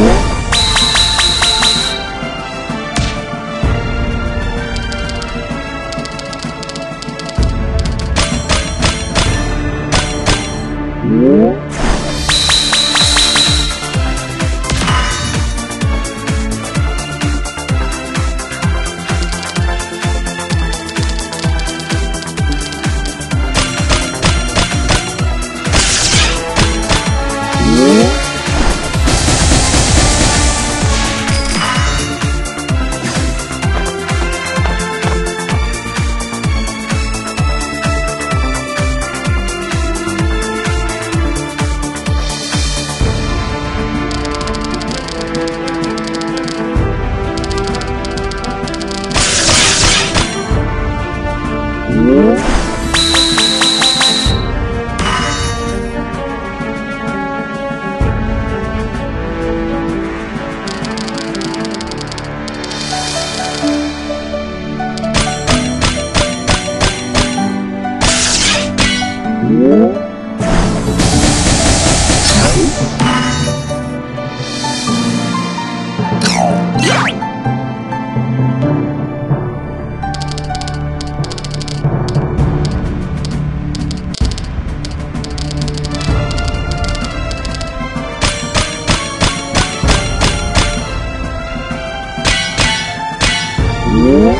Yeah. 오.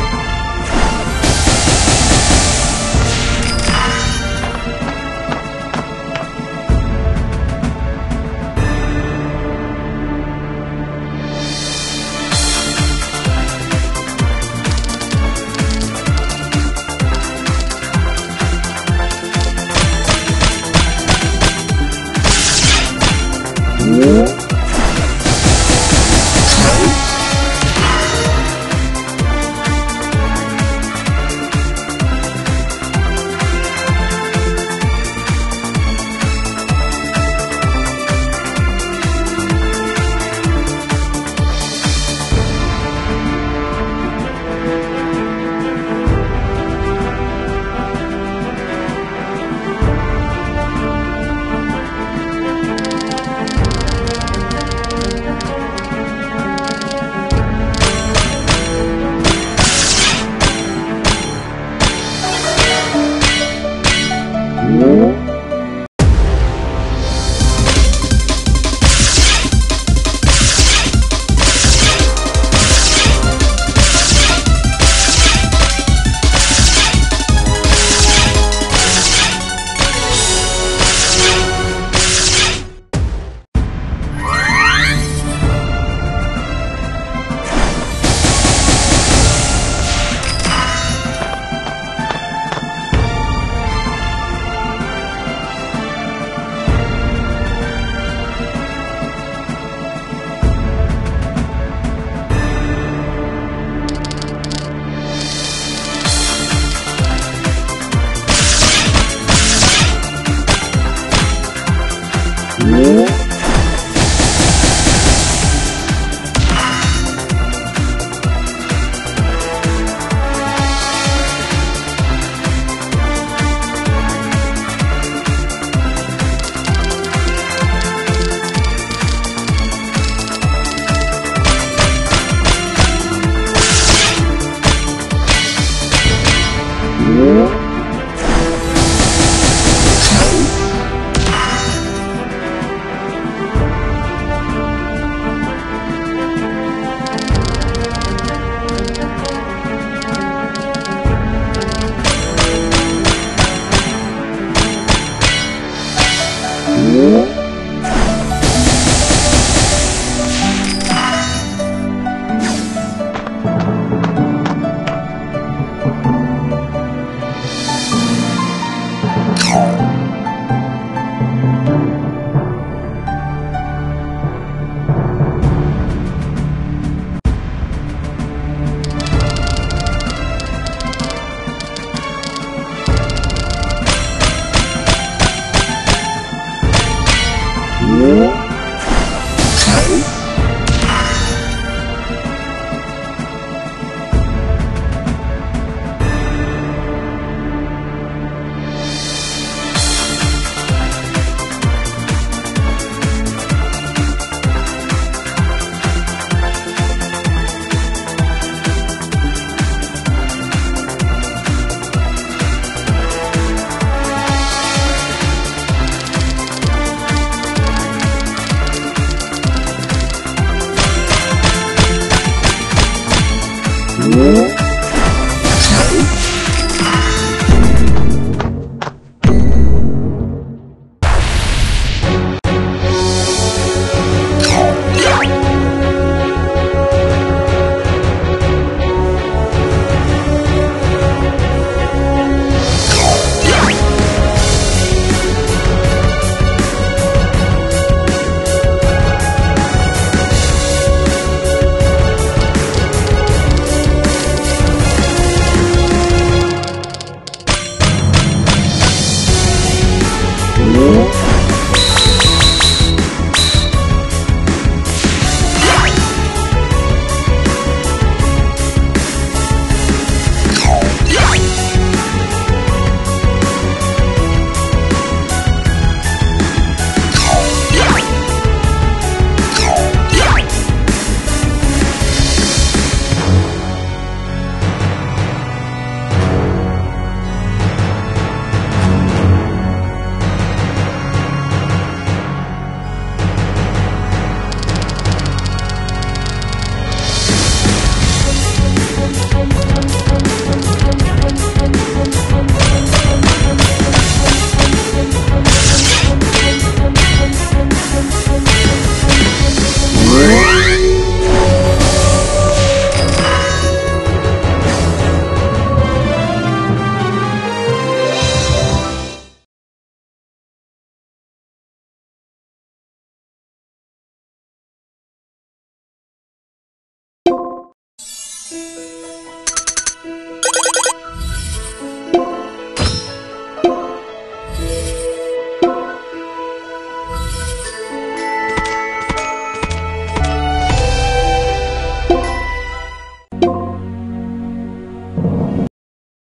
오. Whoa.